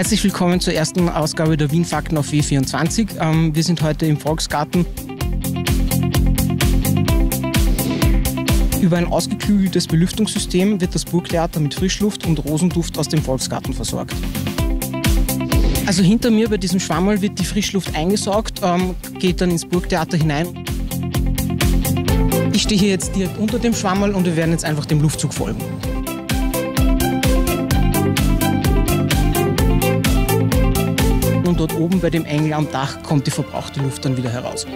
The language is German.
Herzlich willkommen zur ersten Ausgabe der Wien Fakten auf W24. Ähm, wir sind heute im Volksgarten. Über ein ausgeklügeltes Belüftungssystem wird das Burgtheater mit Frischluft und Rosenduft aus dem Volksgarten versorgt. Also hinter mir bei diesem Schwammerl wird die Frischluft eingesaugt, ähm, geht dann ins Burgtheater hinein. Ich stehe hier jetzt direkt unter dem Schwammerl und wir werden jetzt einfach dem Luftzug folgen. Dort oben bei dem Engel am Dach kommt die verbrauchte Luft dann wieder heraus.